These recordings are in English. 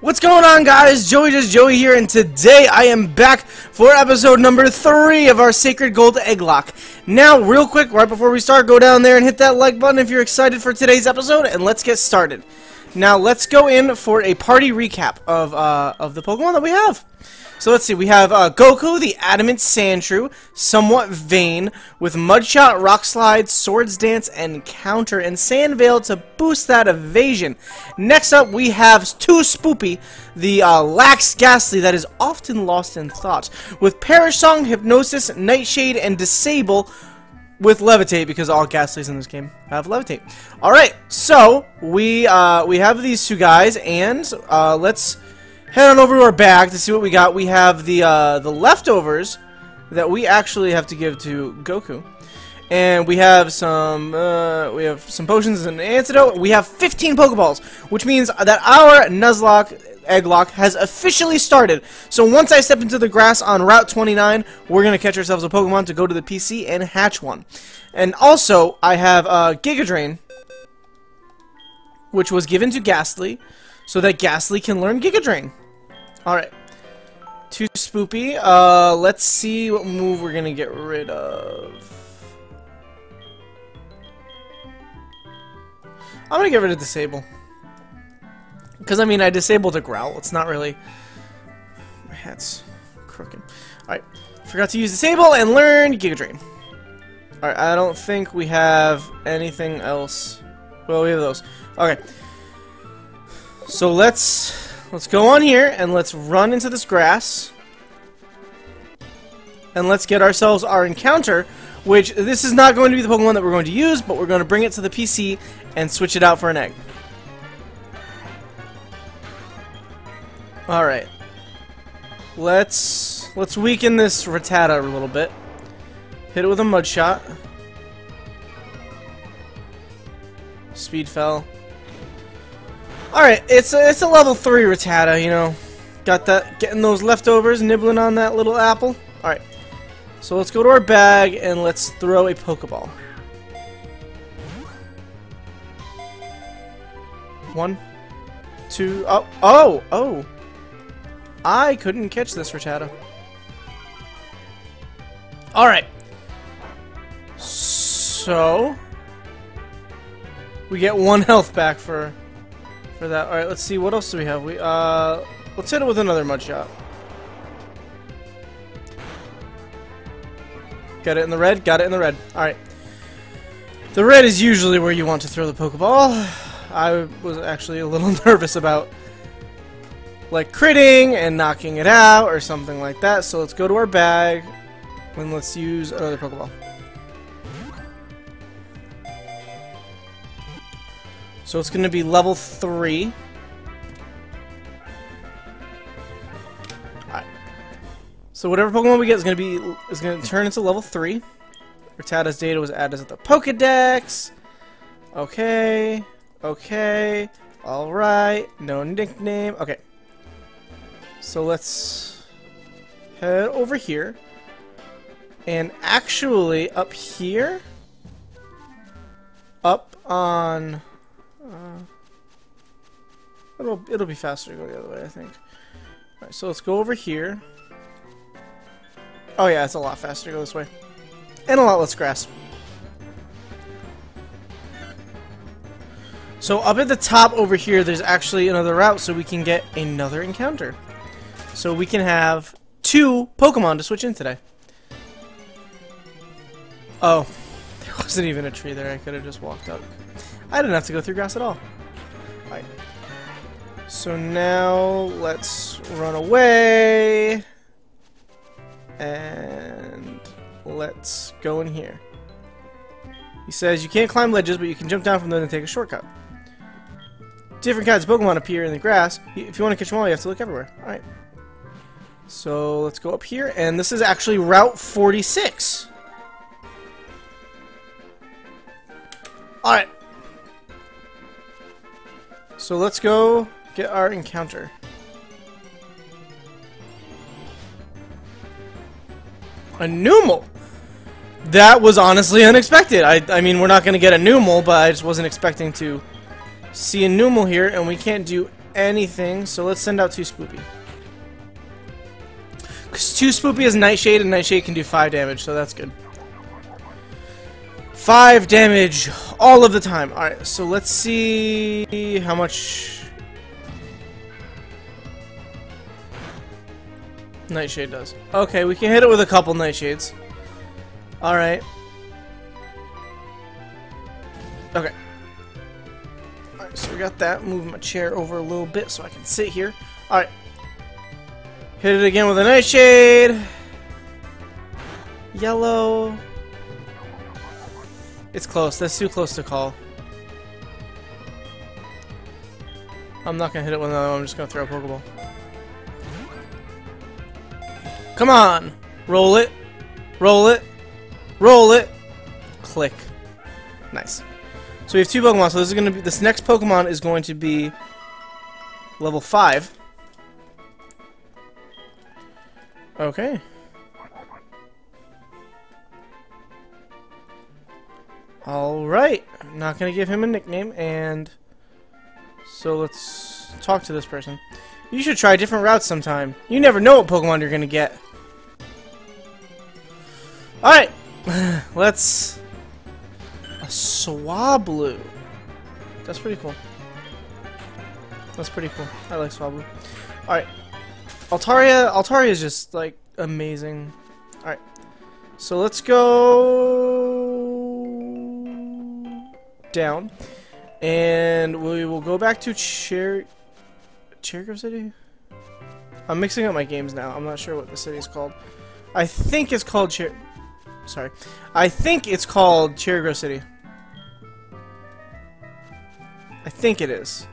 What's going on guys? Joey just Joey here and today I am back for episode number 3 of our Sacred Gold Egglocke. Now real quick right before we start go down there and hit that like button if you're excited for today's episode and let's get started. Now let's go in for a party recap of, uh, of the Pokemon that we have. So let's see, we have uh, Goku, the Adamant Sandshrew, somewhat vain, with Mudshot, Rock Slide, Swords Dance, and Counter, and Sand Veil to boost that evasion. Next up, we have Too Spoopy, the uh, Lax Gastly that is often lost in thought, with Perish Song, Hypnosis, Nightshade, and Disable, with levitate because all Gastlys in this game have levitate. All right, so we uh, we have these two guys, and uh, let's head on over to our bag to see what we got. We have the uh, the leftovers that we actually have to give to Goku. And we have some uh, we have some potions and an antidote. We have 15 Pokeballs, which means that our Nuzlocke Egglocke has officially started. So once I step into the grass on Route 29, we're going to catch ourselves a Pokemon to go to the PC and hatch one. And also, I have uh, Giga Drain, which was given to Gastly, so that Gastly can learn Giga Drain. Alright. Too spoopy. Uh, let's see what move we're gonna get rid of. I'm gonna get rid of Disable. Because, I mean, I disabled a Growl. It's not really... My hat's crooked. Alright. Forgot to use Disable and learn Giga Drain. Alright, I don't think we have anything else. Well, we have those. Okay. So let's Let's go on here and let's run into this grass. And let's get ourselves our encounter, which this is not going to be the Pokemon that we're going to use, but we're going to bring it to the PC and switch it out for an egg. Alright. Let's let's weaken this Rattata a little bit. Hit it with a mud shot. Speed fell. Alright, it's a, it's a level 3 Rattata, you know. Got that, getting those leftovers, nibbling on that little apple. Alright, so let's go to our bag and let's throw a Pokeball. One, two, oh, oh, oh! I couldn't catch this Rattata. Alright. So... We get one health back for for that. Alright, let's see. What else do we have? We uh, Let's hit it with another mud shot. Got it in the red? Got it in the red. Alright. The red is usually where you want to throw the Pokeball. I was actually a little nervous about like critting and knocking it out or something like that. So let's go to our bag and let's use another Pokeball. So it's going to be level 3. Alright. So whatever Pokemon we get is going to be is going to turn into level 3. Rattata's data was added to the Pokedex. Okay. Okay. Alright. No nickname. Okay. So let's head over here. And actually, up here, up on uh, it'll it'll be faster to go the other way, I think. Alright, so let's go over here. Oh yeah, it's a lot faster to go this way. And a lot less grass. So up at the top over here, there's actually another route so we can get another encounter. So we can have two Pokemon to switch in today. Oh, there wasn't even a tree there. I could have just walked up. I didn't have to go through grass at all. all. Right. So now let's run away. And let's go in here. He says you can't climb ledges, but you can jump down from them and take a shortcut. Different kinds of Pokemon appear in the grass. If you want to catch them all, you have to look everywhere. Alright. So let's go up here, and this is actually Route 46. Alright. So let's go get our encounter. A Numel! That was honestly unexpected. I, I mean, we're not going to get a Numel, but I just wasn't expecting to see a Numel here, and we can't do anything, so let's send out 2 Spoopy. Because 2 Spoopy is Nightshade, and Nightshade can do 5 damage, so that's good. 5 damage all of the time. Alright, so let's see how much Nightshade does. Okay, we can hit it with a couple Nightshades. Alright. Okay. Alright, so we got that. Move my chair over a little bit so I can sit here. Alright. Hit it again with a Nightshade. Yellow. It's close. That's too close to call. I'm not gonna hit it with another one. I'm just gonna throw a Pokeball. Come on! Roll it. Roll it. Roll it. Click. Nice. So we have two Pokemon. So this is gonna be this next Pokemon is going to be level five. Okay. Alright. Not gonna give him a nickname and so let's talk to this person. You should try different routes sometime. You never know what Pokemon you're gonna get. Alright. let's a Swablu. That's pretty cool. That's pretty cool. I like Swablu. Alright. Altaria Altaria is just like amazing. Alright. So let's go down. And we will go back to Cher... Cherrygrove City? I'm mixing up my games now. I'm not sure what the city is called. I think it's called Cher... Sorry. I think it's called Cherrygrove City. I think it is.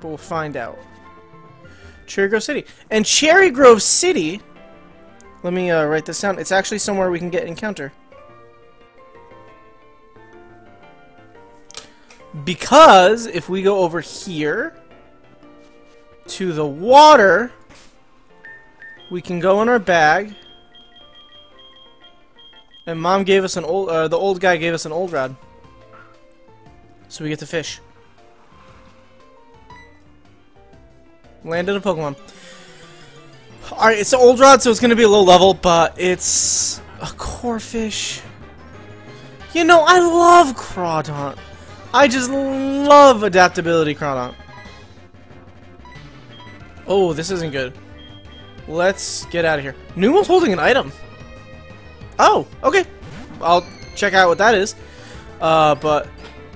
But we'll find out. Cherrygrove City. And Cherrygrove City... Let me uh, write this down. It's actually somewhere we can get encounter. Because if we go over here to the water, we can go in our bag. And mom gave us an old, uh, the old guy gave us an old rod. So we get to fish. Landed a Pokemon. Alright, it's an old rod, so it's going to be a low level, but it's a Corphish. You know, I love Crawdaunt. I just love adaptability Crawdaunt. Oh, this isn't good. Let's get out of here. Numel's holding an item. Oh, okay. I'll check out what that is. Uh, but...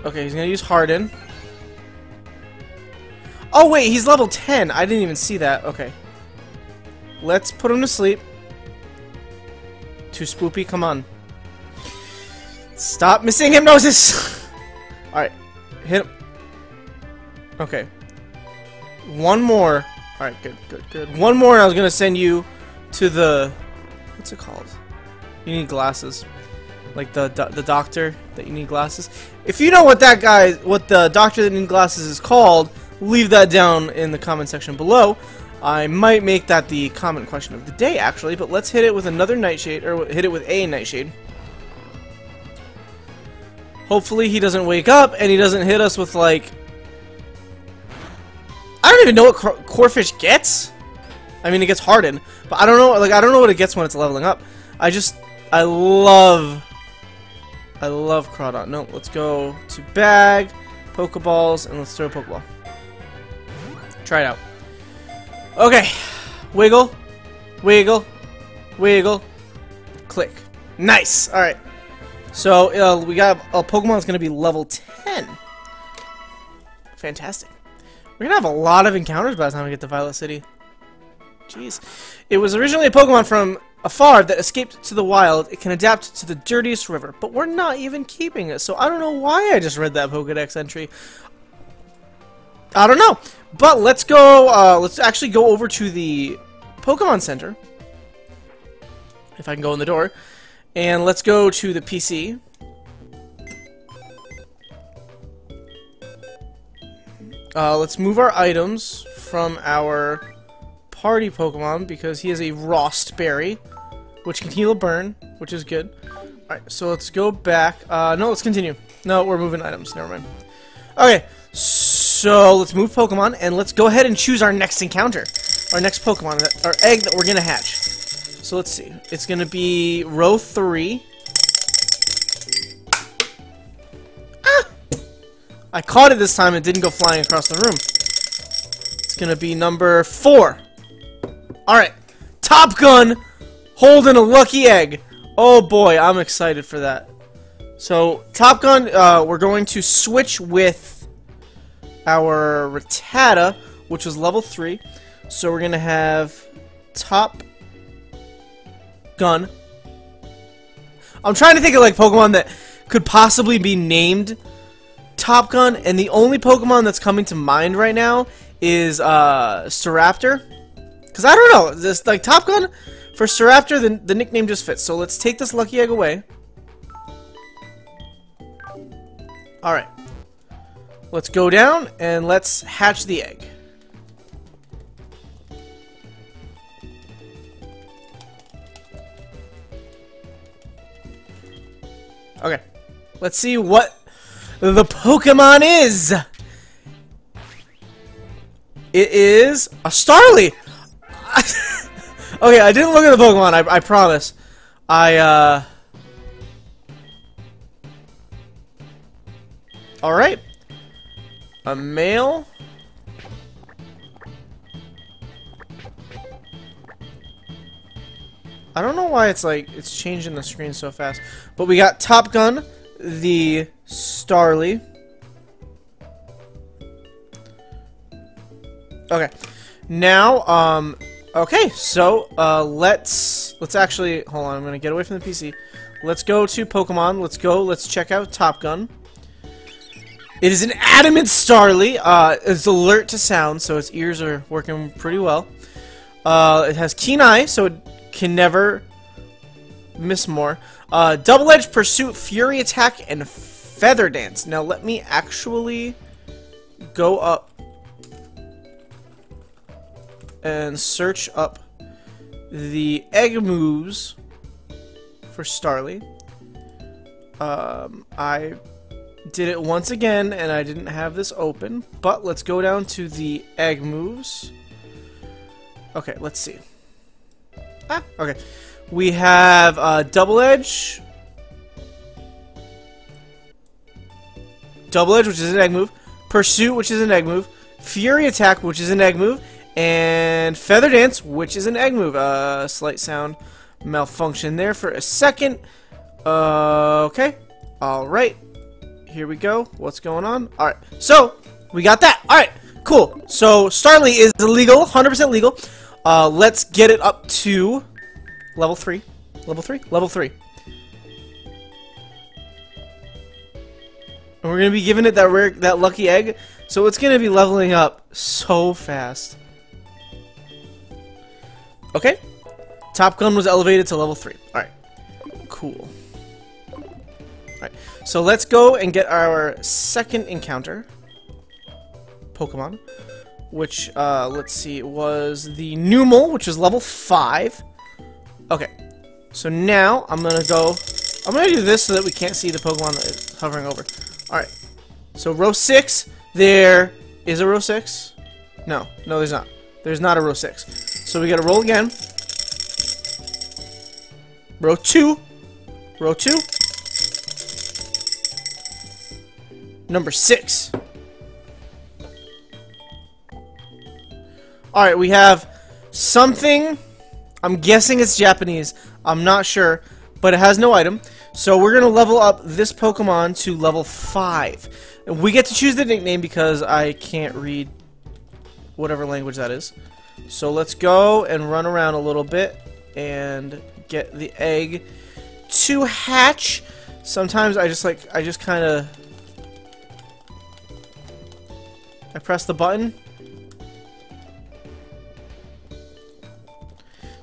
Okay, he's gonna use Harden. Oh, wait, he's level 10. I didn't even see that. Okay. Let's put him to sleep. Too spoopy, come on. Stop missing hypnosis! Alright. Hit him. Okay. One more. Alright, good, good, good. One more and I was gonna send you to the... What's it called? You need glasses. Like the the doctor that you need glasses. If you know what that guy, what the doctor that needs glasses is called, leave that down in the comment section below. I might make that the comment question of the day, actually, but let's hit it with another Nightshade, or hit it with a Nightshade. Hopefully he doesn't wake up and he doesn't hit us with like... I don't even know what Corphish gets. I mean, it gets hardened, but I don't know. Like, I don't know what it gets when it's leveling up. I just, I love, I love Crawdaunt. No, let's go to bag, Pokeballs, and let's throw a Pokeball. Try it out. Okay, wiggle, wiggle, wiggle, click. Nice. All right. So, uh, we got a Pokemon that's going to be level 10. Fantastic. We're going to have a lot of encounters by the time we get to Violet City. Jeez. It was originally a Pokemon from afar that escaped to the wild. It can adapt to the dirtiest river, but we're not even keeping it. So I don't know why I just read that Pokedex entry. I don't know. But let's go, uh, let's actually go over to the Pokemon Center. If I can go in the door. And let's go to the PC. Uh, let's move our items from our party Pokemon because he has a Rawst Berry, which can heal a burn, which is good. Alright, so let's go back. Uh, no, let's continue. No, we're moving items. Never mind. Okay, so let's move Pokemon and let's go ahead and choose our next encounter. Our next Pokemon, our egg that we're gonna hatch. So let's see. It's gonna be row three. Ah! I caught it this time and didn't go flying across the room. It's gonna be number four. Alright. Top Gun holding a lucky egg. Oh boy, I'm excited for that. So, Top Gun, uh, we're going to switch with our Rattata, which was level 3. So we're going to have Top Gun. I'm trying to think of like Pokemon that could possibly be named Top Gun, and the only Pokemon that's coming to mind right now is uh, Staraptor. Because I don't know, this like Top Gun for Staraptor, the, the nickname just fits. So let's take this Lucky Egg away. Alright. Let's go down and let's hatch the egg. Okay. Let's see what the Pokemon is. It is a Starly. okay, I didn't look at the Pokemon, I, I promise. I, uh... Alright. A male. I don't know why it's like, it's changing the screen so fast. But we got Top Gun, the Starly. Okay. Now, um, okay, so, uh, let's, let's actually, hold on, I'm gonna get away from the PC. Let's go to Pokemon, let's go, let's check out Top Gun. It is an adamant Starly. Uh, it's alert to sound, so its ears are working pretty well. Uh, it has keen eye, so it can never miss more. Uh, Double Edge Pursuit, Fury Attack, and Feather Dance. Now let me actually go up and search up the egg moves for Starly. Um, I did it once again, and I didn't have this open. But let's go down to the egg moves. Okay, let's see. Ah, okay. We have uh, Double Edge. Double Edge, which is an egg move. Pursuit, which is an egg move. Fury Attack, which is an egg move. And Feather Dance, which is an egg move. Uh, slight sound malfunction there for a second. Uh, okay. Alright here we go. What's going on? Alright, so, we got that. Alright, cool. So, Starly is illegal, 100% legal. Uh, let's get it up to level 3. Level 3? Level 3. And we're going to be giving it that rare, that lucky egg. So it's going to be leveling up so fast. Okay. Top Gun was elevated to level 3. Alright. Cool. Alright, so let's go and get our second encounter. Pokemon. Which, uh, let's see, was the Numel, which is level 5. Okay, so now I'm gonna go... I'm gonna do this so that we can't see the Pokemon that is hovering over. Alright, so row 6, there is a row 6. No, no there's not. There's not a row 6. So we gotta roll again. Row 2. Row 2. Number six. Alright, we have something. I'm guessing it's Japanese. I'm not sure. But it has no item. So we're going to level up this Pokemon to level 5. And we get to choose the nickname because I can't read whatever language that is. So let's go and run around a little bit and get the egg to hatch. Sometimes I just like, I just kind of I press the button.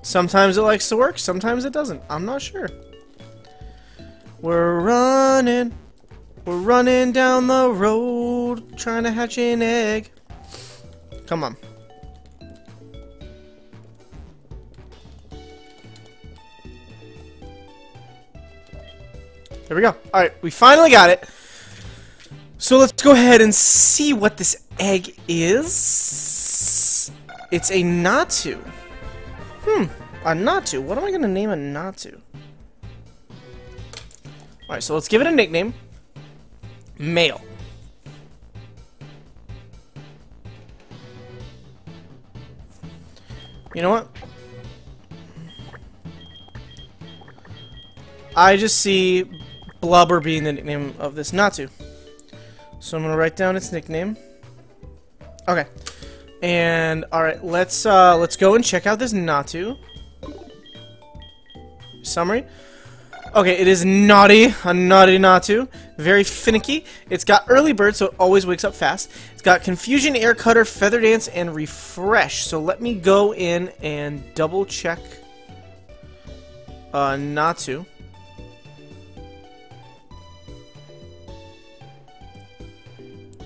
Sometimes it likes to work, sometimes it doesn't. I'm not sure. We're running. We're running down the road trying to hatch an egg. Come on. There we go. Alright, we finally got it. So let's go ahead and see what this egg is... It's a Natu. Hmm, a Natu. What am I going to name a Natu? Alright, so let's give it a nickname. Male. You know what? I just see Blubber being the nickname of this Natu. So I'm gonna write down its nickname. Okay. And alright, let's uh let's go and check out this Natu. Summary. Okay, it is naughty, a naughty Natu. Very finicky. It's got early bird, so it always wakes up fast. It's got confusion, air cutter, feather dance, and refresh. So let me go in and double check uh, Natu.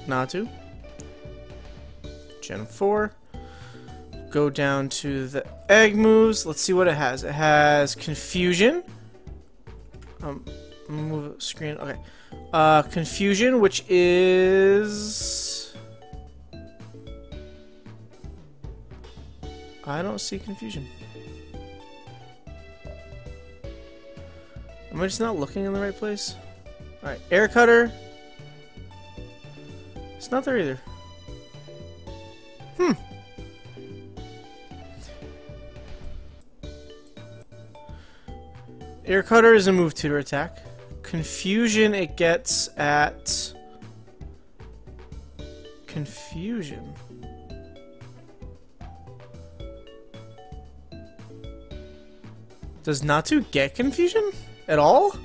Natu. Gen 4. Go down to the egg moves. Let's see what it has. It has confusion. Um, move screen. Okay. Uh, confusion, which is. I don't see confusion. Am I just not looking in the right place? Alright, air cutter. It's not there either. Hmm. Air Cutter is a move tutor attack. Confusion it gets at... Confusion. Does Natu get Confusion? At all?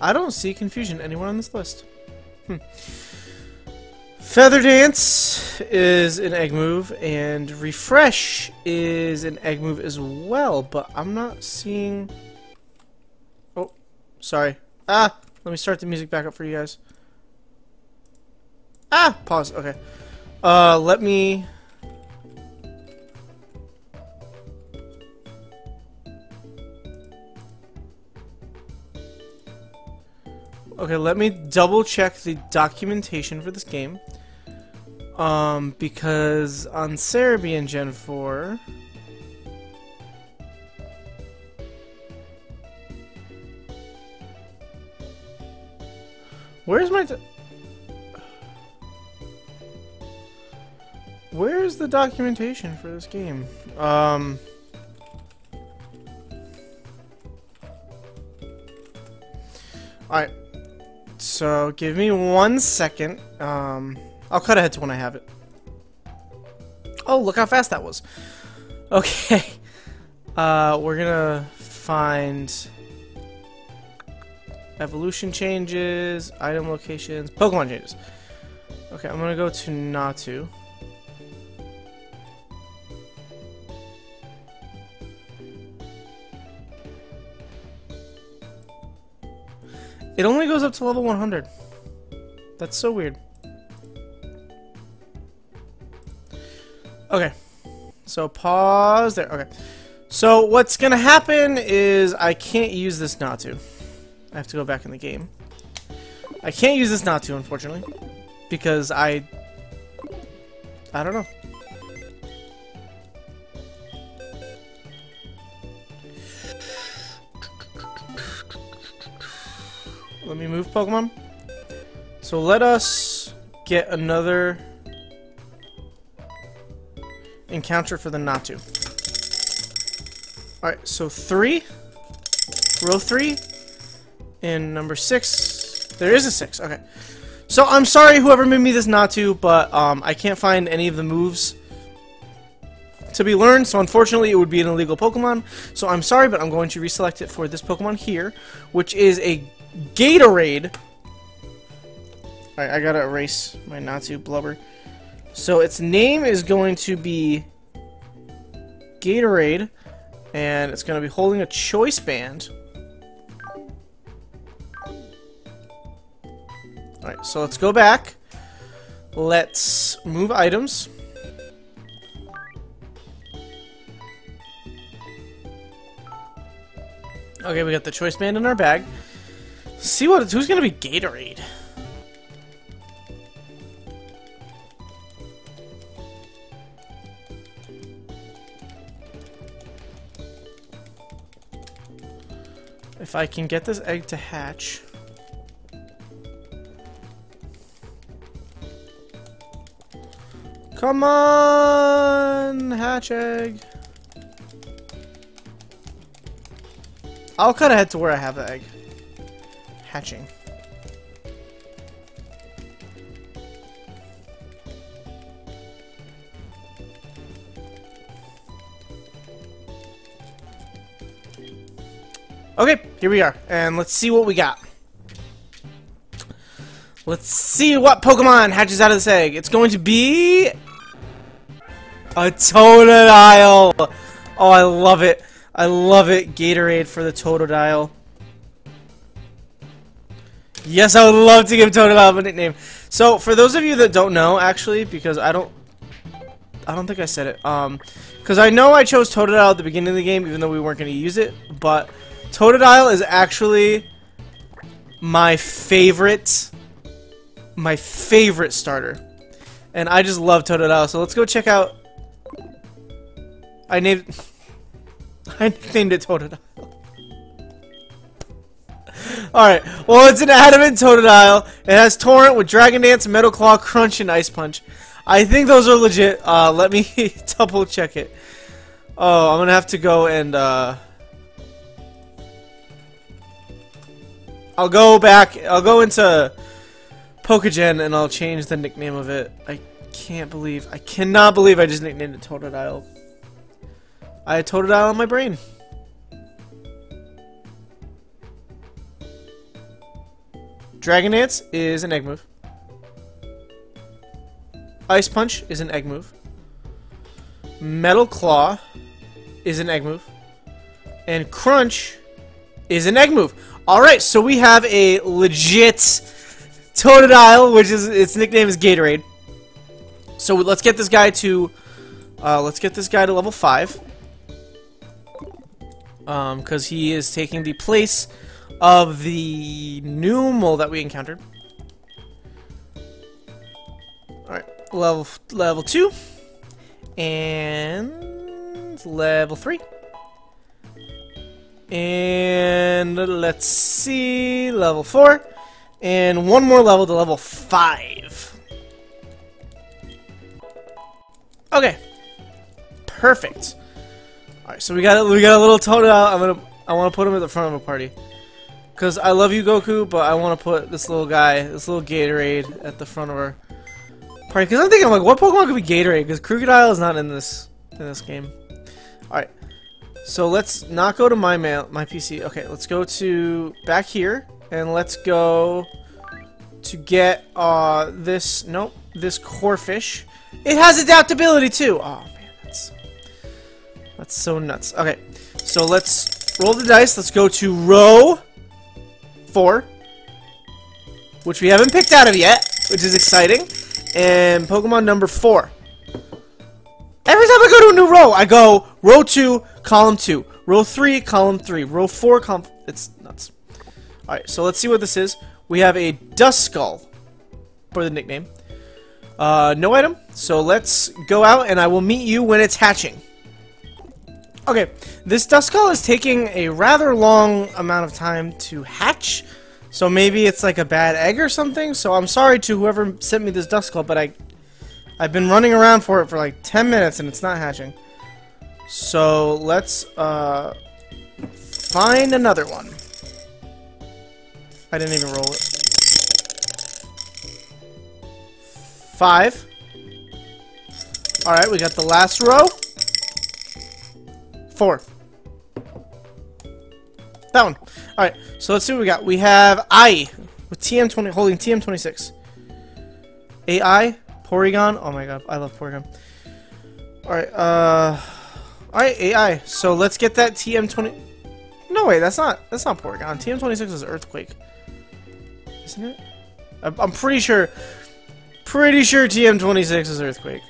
I don't see Confusion anywhere on this list. Hmm. Feather Dance is an egg move, and Refresh is an egg move as well, but I'm not seeing... Oh, sorry. Ah! Let me start the music back up for you guys. Ah! Pause. Okay. Uh, let me... Okay, let me double check the documentation for this game. Um, because on Cerebian Gen 4... Where's my... Where's the documentation for this game? Um... Alright. So, give me one second. Um, I'll cut ahead to when I have it. Oh, look how fast that was. Okay. Uh, we're gonna find evolution changes, item locations, Pokemon changes. Okay, I'm gonna go to Natu. It only goes up to level 100. That's so weird. Okay. So pause there. Okay. So what's gonna happen is I can't use this Natu. I have to go back in the game. I can't use this Natu, unfortunately. Because I... I don't know. Let me move Pokemon. So let us get another encounter for the Natu. Alright, so three. Row three. And number six. There is a six. Okay. So I'm sorry whoever made me this Natu, but um, I can't find any of the moves to be learned, so unfortunately it would be an illegal Pokemon. So I'm sorry, but I'm going to reselect it for this Pokemon here, which is a Gatorade. Alright, I gotta erase my Natu blubber. So its name is going to be Gatorade, and it's going to be holding a choice band. Alright, so let's go back. Let's move items. Okay, we got the choice band in our bag. see what who's gonna be Gatorade. If I can get this egg to hatch. Come on, hatch egg. I'll cut ahead to where I have the egg. Hatching. Here we are, and let's see what we got. Let's see what Pokemon hatches out of this egg. It's going to be... A Totodile! Oh, I love it. I love it. Gatorade for the Totodile. Yes, I would love to give Totodile a nickname. So, for those of you that don't know, actually, because I don't... I don't think I said it. Um, Because I know I chose Totodile at the beginning of the game, even though we weren't going to use it, but... Totodile is actually my favorite, my favorite starter. And I just love Totodile, so let's go check out... I named... I named it Totodile. Alright, well it's an adamant Totodile. It has Torrent with Dragon Dance, Metal Claw, Crunch, and Ice Punch. I think those are legit. Uh, let me double check it. Oh, I'm gonna have to go and, uh... I'll go back. I'll go into Pokegen and I'll change the nickname of it. I can't believe. I cannot believe I just nicknamed it Totodile. I had Totodile on my brain. Dragon Dance is an egg move. Ice Punch is an egg move. Metal Claw is an egg move. And Crunch is an egg move. Alright, so we have a legit Totodile, which is its nickname is Gatorade. So let's get this guy to uh, let's get this guy to level 5. Um, because he is taking the place of the Numel that we encountered. Alright, level level 2. And level 3. And let's see, level 4. And one more level to level 5. Okay. Perfect. Alright, so we got we got a little Totodile. I'm gonna I wanna put him at the front of a party. Cause I love you Goku, but I wanna put this little guy, this little Gatorade at the front of our party. Cause I'm thinking like what Pokemon could be Gatorade? Because Krookodile is not in this in this game. Alright. So let's not go to my mail, my PC. Okay, let's go to back here and let's go to get uh this nope this Corphish. It has adaptability too. Oh man, that's that's so nuts. Okay, so let's roll the dice. Let's go to row four, which we haven't picked out of yet, which is exciting, and Pokemon number four. Every time I go to a new row, I go row 2, column 2. Row 3, column 3. Row 4, column... It's nuts. Alright, so let's see what this is. We have a Duskull for the nickname. Uh, no item. So let's go out and I will meet you when it's hatching. Okay, this Duskull is taking a rather long amount of time to hatch. So maybe it's like a bad egg or something. So I'm sorry to whoever sent me this Duskull, but I I've been running around for it for like 10 minutes and it's not hatching. So let's uh, find another one. I didn't even roll it. Five. Alright, we got the last row. Four. That one. Alright, so let's see what we got. We have I with TM20 holding TM26. AI Porygon. Oh my god, I love Porygon. Alright, uh... Alright, AI. So let's get that TM20... No, wait, that's not... That's not Porygon. TM26 is Earthquake. Isn't it? I'm pretty sure... Pretty sure TM26 is Earthquake.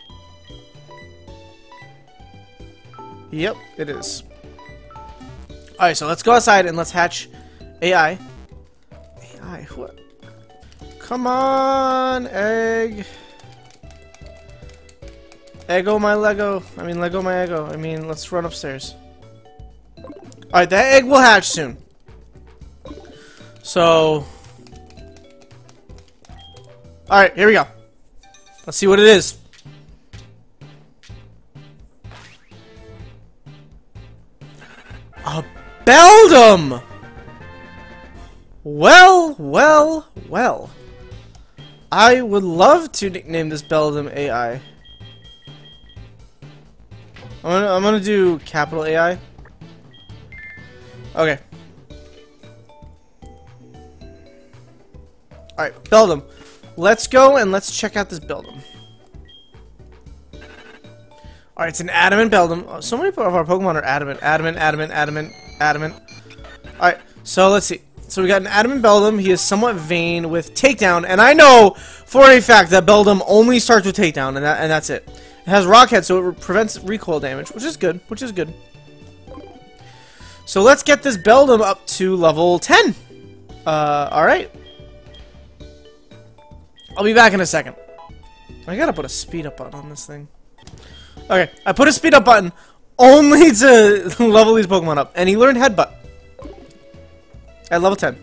Yep, it is. Alright, so let's go outside and let's hatch AI. AI, what? Come on, egg. Ego my Lego. I mean, Lego my Ego. I mean, let's run upstairs. Alright, that egg will hatch soon. So... Alright, here we go. Let's see what it is. A Beldum! Well, well, well. I would love to nickname this Beldum AI. I'm gonna, I'm gonna do capital AI. Okay. Alright, Beldum. Let's go and let's check out this Beldum. Alright, it's an adamant Beldum. Oh, so many of our Pokemon are adamant. Adamant, adamant, adamant, adamant. Alright, so let's see. So we got an adamant Beldum. He is somewhat vain with Takedown, and I know for a fact that Beldum only starts with Takedown, and, that, and that's it. It has Rock Head, so it prevents recoil damage, which is good, which is good. So let's get this Beldum up to level 10. Uh, alright. I'll be back in a second. I gotta put a speed up button on this thing. Okay, I put a speed up button only to level these Pokemon up. And he learned Headbutt. At level 10.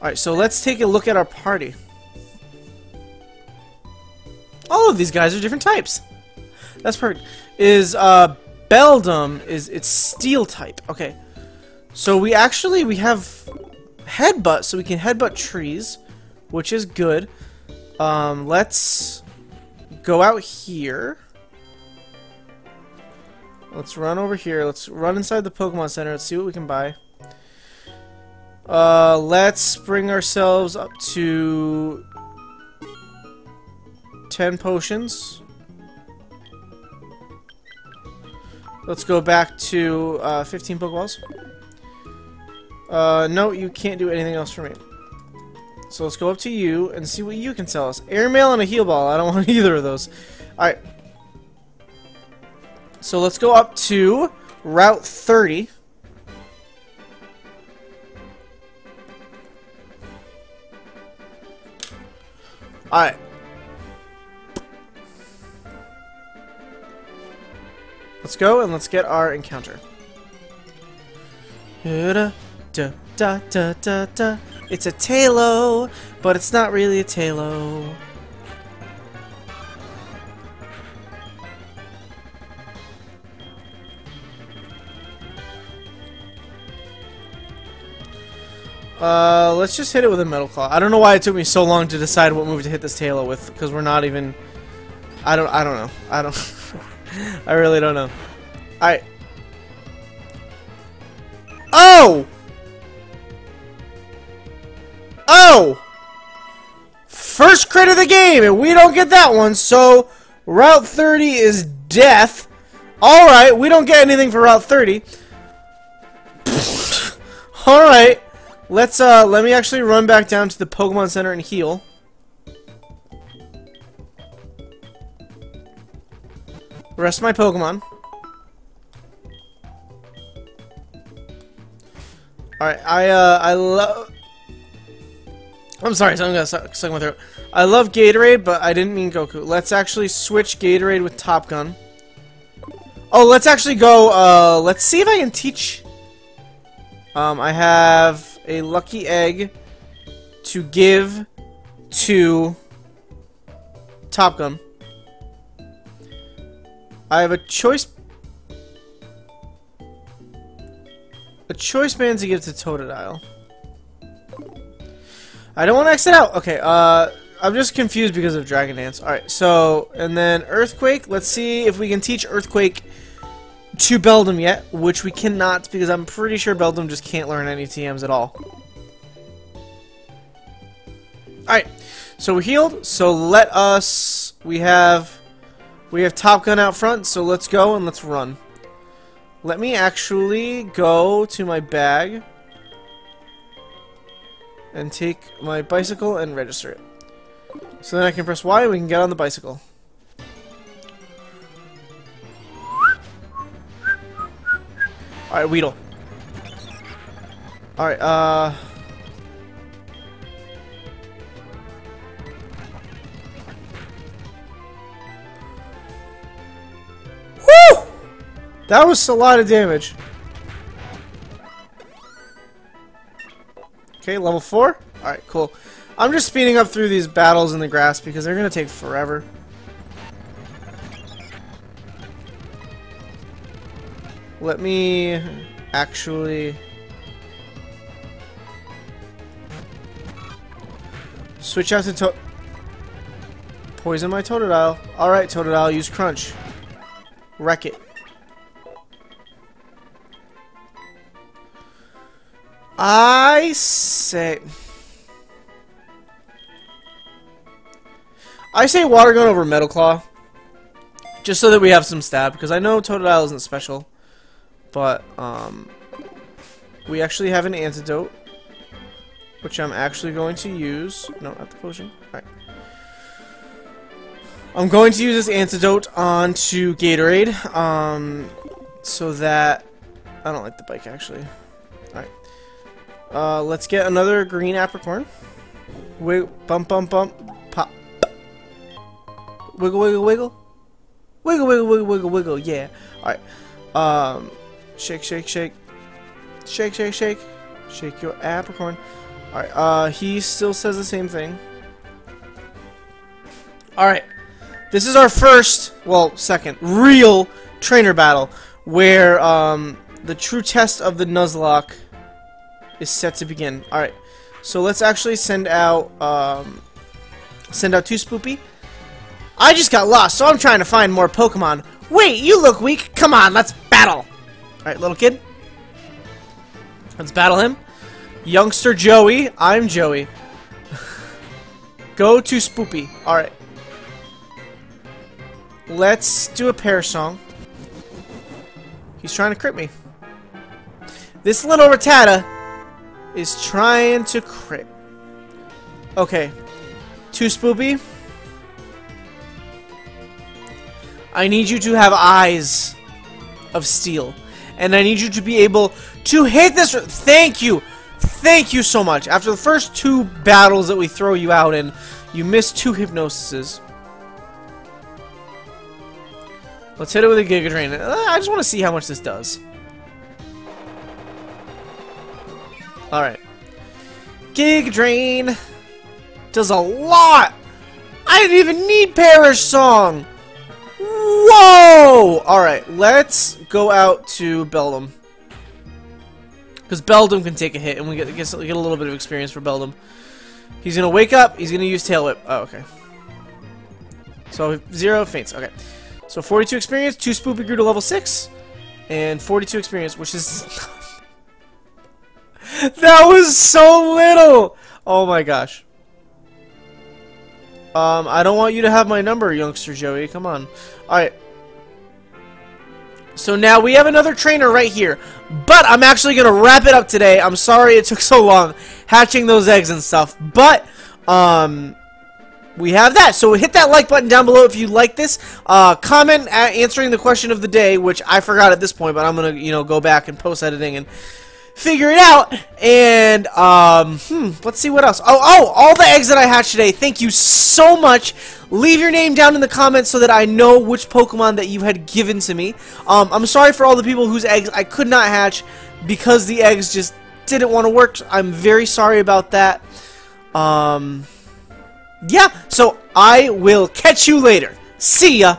Alright, so let's take a look at our party. All of these guys are different types. That's perfect. Is, uh, Beldum, is, it's Steel type. Okay. So we actually, we have Headbutt, so we can Headbutt trees which is good. Um, let's go out here. Let's run over here. Let's run inside the Pokemon Center. Let's see what we can buy. Uh, let's bring ourselves up to 10 potions. Let's go back to uh, 15 Pokeballs. Uh, no, you can't do anything else for me. So let's go up to you and see what you can sell us. Airmail and a heal ball. I don't want either of those. Alright. So let's go up to Route 30. Alright. Let's go and let's get our encounter. It's a Taillow, but it's not really a Taillow. Uh, let's just hit it with a Metal Claw. I don't know why it took me so long to decide what move to hit this Taillow with, because we're not even... I don't, I don't know. I don't... I really don't know. I... Oh! Oh! First crit of the game, and we don't get that one, so Route 30 is death. Alright, we don't get anything for Route 30. Alright. Let's, uh, let me actually run back down to the Pokemon Center and heal. Rest my Pokemon. Alright, I, uh, I love... I'm sorry, so I'm gonna suck my throat. I love Gatorade, but I didn't mean Goku. Let's actually switch Gatorade with Top Gun. Oh, let's actually go, uh, let's see if I can teach... Um, I have a lucky egg to give to Top Gun. I have a choice... A choice band to give to Totodile. I don't want to exit out. Okay, uh, I'm just confused because of Dragon Dance. Alright, so, and then Earthquake. Let's see if we can teach Earthquake to Beldum yet, which we cannot because I'm pretty sure Beldum just can't learn any TMs at all. Alright, so we're healed, so let us, we have, we have Top Gun out front, so let's go and let's run. Let me actually go to my bag and take my bicycle and register it. So then I can press Y and we can get on the bicycle. Alright, Weedle. Alright, uh... That was a lot of damage. Okay, level 4? Alright, cool. I'm just speeding up through these battles in the grass because they're going to take forever. Let me actually... Switch out to to Poison my Totodile. Alright, Totodile, use Crunch. Wreck it. I say... I say Water Gun over Metal Claw. Just so that we have some stab, because I know Totodile isn't special. But, um... We actually have an antidote. Which I'm actually going to use. No, not the potion. Alright. I'm going to use this antidote onto Gatorade. Um, so that... I don't like the bike, actually. Uh, let's get another green apricorn. Wig bump, bump, bump. Pop. Wiggle, wiggle, wiggle. Wiggle, wiggle, wiggle, wiggle, wiggle. Yeah. Alright. Um, shake, shake, shake. Shake, shake, shake. Shake your apricorn. Alright, uh, he still says the same thing. Alright. This is our first, well, second, real trainer battle. Where, um, the true test of the Nuzlocke is set to begin. Alright. So let's actually send out, um, send out two Spoopy. I just got lost, so I'm trying to find more Pokemon. Wait, you look weak. Come on, let's battle. Alright, little kid. Let's battle him. Youngster Joey. I'm Joey. Go to Spoopy. Alright. Let's do a Perish Song. He's trying to crit me. This little Rattata is trying to crit. Okay. Two Spoopy. I need you to have eyes of steel. And I need you to be able to hit this. Thank you. Thank you so much. After the first two battles that we throw you out in, you miss two hypnosises. Let's hit it with a Giga Drain. Uh, I just want to see how much this does. Alright. Giga Drain does a lot! I didn't even need Perish Song! Whoa! Alright, let's go out to Beldum. Because Beldum can take a hit, and we get, get, get a little bit of experience for Beldum. He's going to wake up, he's going to use Tail Whip. Oh, okay. So, zero faints. Okay. So, 42 experience, 2 Spoopy grew to level 6, and 42 experience, which is... that was so little! Oh my gosh. Um, I don't want you to have my number, youngster Joey. Come on. Alright. So now we have another trainer right here. But I'm actually going to wrap it up today. I'm sorry it took so long hatching those eggs and stuff. But, um, we have that. So hit that like button down below if you like this. Uh, comment answering the question of the day, which I forgot at this point, but I'm going to, you know, go back and post editing and figure it out. And, um, hmm, let's see what else. Oh, oh, all the eggs that I hatched today. Thank you so much. Leave your name down in the comments so that I know which Pokemon that you had given to me. Um, I'm sorry for all the people whose eggs I could not hatch because the eggs just didn't want to work. I'm very sorry about that. Um, yeah, so I will catch you later. See ya.